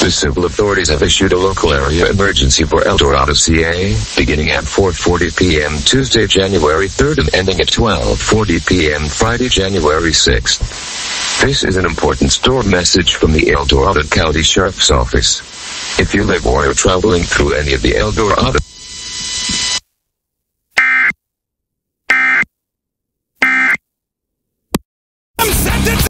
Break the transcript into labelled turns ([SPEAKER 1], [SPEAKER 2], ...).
[SPEAKER 1] The civil authorities have issued a local area emergency for El Dorado, CA, beginning at 4.40 p.m. Tuesday, January 3rd and ending at 12.40 p.m. Friday, January 6th. This is an important store message from the El Dorado County Sheriff's Office. If you live or are traveling through any of the El Dorado